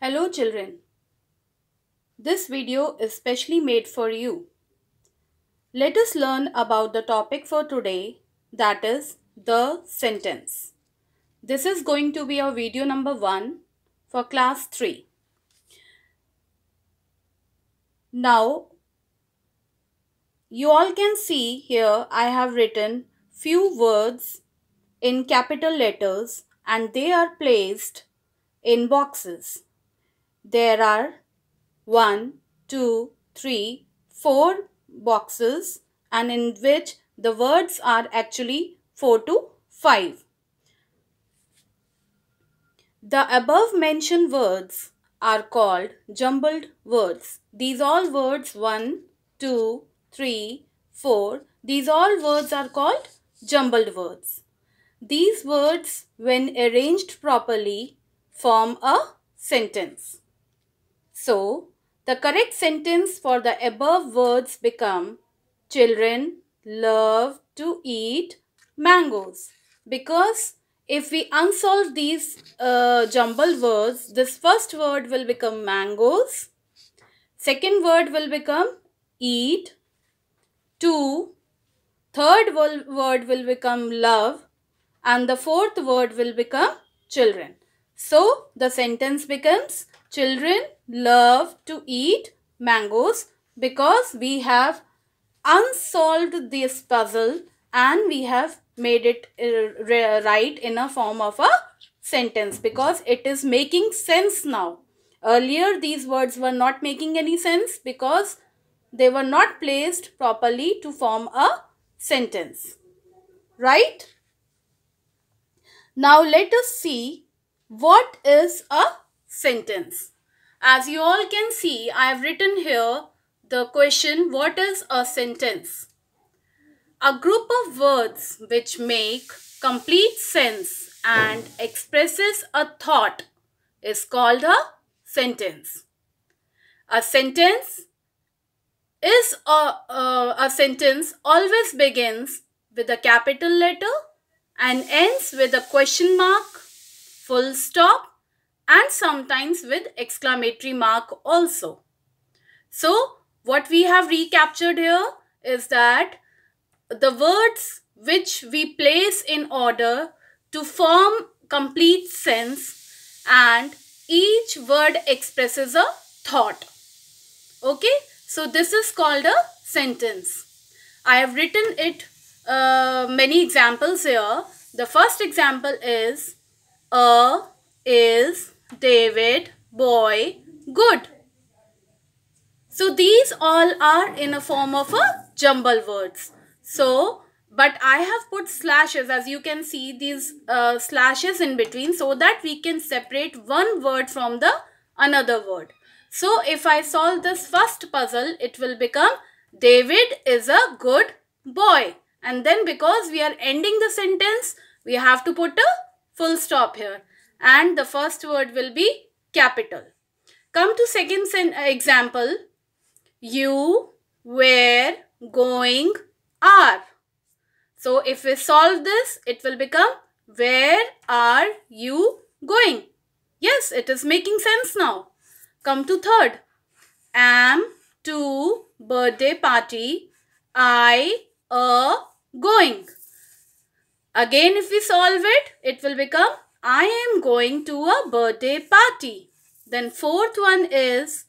Hello children. This video is specially made for you. Let us learn about the topic for today that is the sentence. This is going to be our video number 1 for class 3. Now you all can see here I have written few words in capital letters and they are placed in boxes. There are one, two, three, four boxes and in which the words are actually 4 to 5. The above mentioned words are called jumbled words. These all words 1, 2, 3, 4. These all words are called jumbled words. These words when arranged properly form a sentence. So, the correct sentence for the above words become Children love to eat mangoes. Because if we unsolve these uh, jumbled words, this first word will become mangoes. Second word will become eat. Two. Third word will become love. And the fourth word will become children. So, the sentence becomes Children love to eat mangoes because we have unsolved this puzzle and we have made it uh, right in a form of a sentence because it is making sense now. Earlier these words were not making any sense because they were not placed properly to form a sentence. Right? Now let us see what is a sentence. As you all can see, I have written here the question, what is a sentence? A group of words which make complete sense and expresses a thought is called a sentence. A sentence is a, a, a sentence always begins with a capital letter and ends with a question mark, full stop and sometimes with exclamatory mark also. So what we have recaptured here is that the words which we place in order to form complete sense and each word expresses a thought. Okay, so this is called a sentence. I have written it uh, many examples here. The first example is a is David, boy, good. So these all are in a form of a jumble words. So, but I have put slashes as you can see these uh, slashes in between so that we can separate one word from the another word. So if I solve this first puzzle, it will become David is a good boy. And then because we are ending the sentence, we have to put a full stop here and the first word will be capital. Come to second uh, example. You were going are. So if we solve this, it will become where are you going? Yes, it is making sense now. Come to third. Am to birthday party. I a going. Again, if we solve it, it will become I am going to a birthday party. Then fourth one is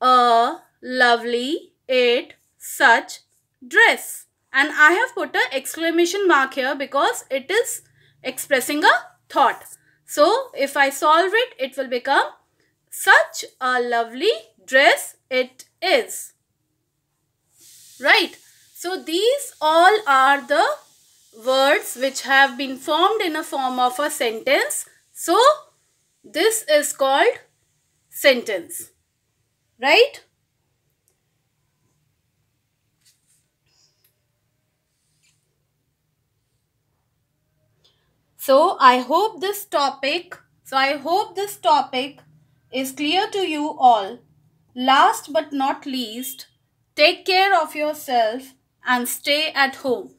a lovely it such dress. And I have put an exclamation mark here because it is expressing a thought. So if I solve it, it will become such a lovely dress it is. Right. So these all are the words which have been formed in a form of a sentence. So, this is called sentence. Right? So, I hope this topic, so I hope this topic is clear to you all. Last but not least, take care of yourself and stay at home.